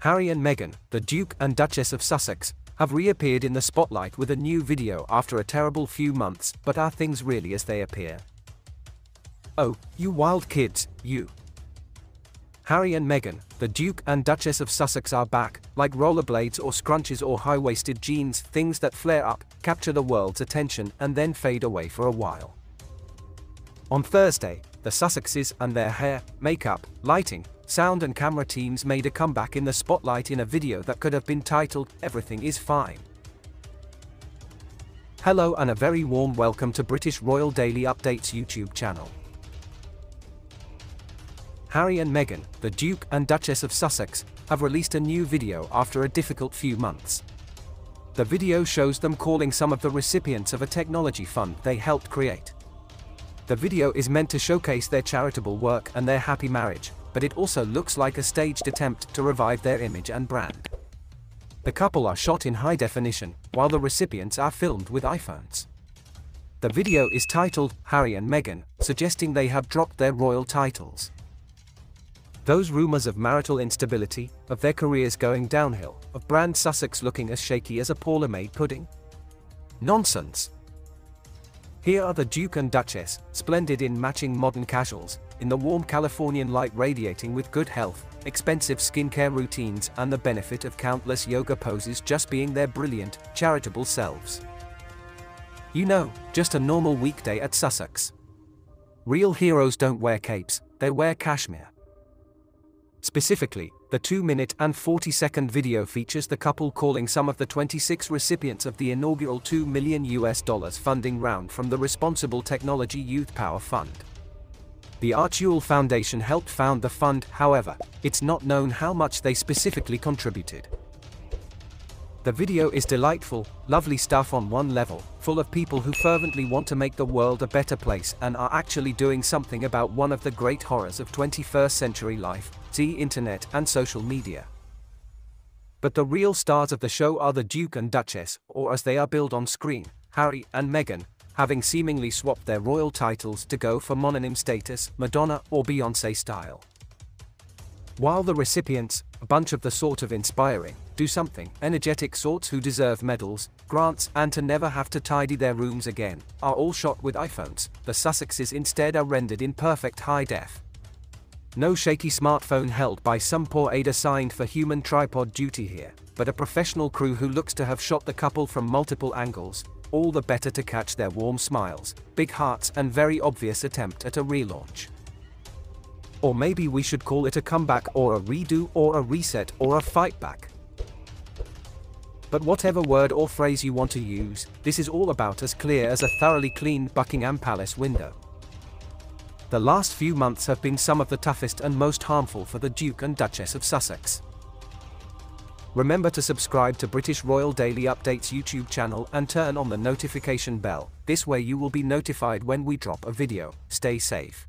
Harry and Meghan, the Duke and Duchess of Sussex, have reappeared in the spotlight with a new video after a terrible few months, but are things really as they appear? Oh, you wild kids, you. Harry and Meghan, the Duke and Duchess of Sussex are back, like rollerblades or scrunches or high-waisted jeans, things that flare up, capture the world's attention, and then fade away for a while. On Thursday, the Sussexes and their hair, makeup, lighting, sound and camera teams made a comeback in the spotlight in a video that could have been titled, Everything is Fine. Hello and a very warm welcome to British Royal Daily Updates YouTube channel. Harry and Meghan, the Duke and Duchess of Sussex, have released a new video after a difficult few months. The video shows them calling some of the recipients of a technology fund they helped create. The video is meant to showcase their charitable work and their happy marriage, but it also looks like a staged attempt to revive their image and brand. The couple are shot in high definition, while the recipients are filmed with iPhones. The video is titled Harry and Meghan, suggesting they have dropped their royal titles. Those rumors of marital instability, of their careers going downhill, of brand Sussex looking as shaky as a Paula made pudding? Nonsense. Here are the Duke and Duchess, splendid in matching modern casuals, in the warm Californian light radiating with good health, expensive skincare routines and the benefit of countless yoga poses just being their brilliant, charitable selves. You know, just a normal weekday at Sussex. Real heroes don't wear capes, they wear cashmere. Specifically, the 2 minute and 40 second video features the couple calling some of the 26 recipients of the inaugural 2 million US dollars funding round from the Responsible Technology Youth Power Fund. The Archewell Foundation helped found the fund, however, it's not known how much they specifically contributed. The video is delightful, lovely stuff on one level, full of people who fervently want to make the world a better place and are actually doing something about one of the great horrors of 21st century life, see internet and social media. But the real stars of the show are the Duke and Duchess, or as they are billed on screen, Harry and Meghan, having seemingly swapped their royal titles to go for mononym status, Madonna or Beyonce style. While the recipients, a bunch of the sort of inspiring, do something, energetic sorts who deserve medals, grants, and to never have to tidy their rooms again, are all shot with iPhones, the Sussexes instead are rendered in perfect high def. No shaky smartphone held by some poor aide assigned for human tripod duty here, but a professional crew who looks to have shot the couple from multiple angles, all the better to catch their warm smiles, big hearts and very obvious attempt at a relaunch. Or maybe we should call it a comeback or a redo or a reset or a fight back. But whatever word or phrase you want to use, this is all about as clear as a thoroughly cleaned Buckingham Palace window. The last few months have been some of the toughest and most harmful for the Duke and Duchess of Sussex. Remember to subscribe to British Royal Daily Updates YouTube channel and turn on the notification bell, this way you will be notified when we drop a video. Stay safe.